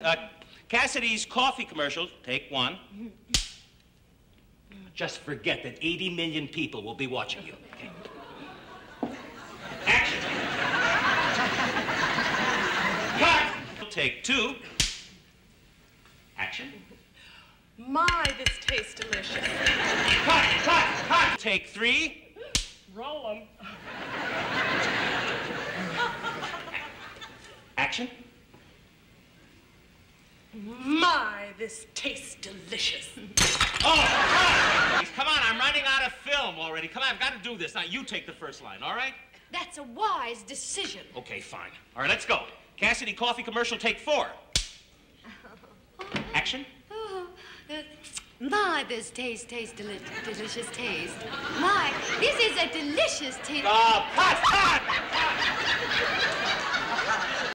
Uh, Cassidy's coffee commercial, take one. Just forget that 80 million people will be watching you. Okay. Action. Cut. Take two. Action. My, this tastes delicious. Cut, cut, cut. Take three. Roll them. Action. My, this tastes delicious. Oh! Come on, I'm running out of film already. Come on, I've got to do this. Now, you take the first line, all right? That's a wise decision. Okay, fine. All right, let's go. Cassidy coffee commercial, take four. Action. Oh, uh, my, this taste, taste, deli- delicious taste. My, this is a delicious taste. Uh, cut, cut!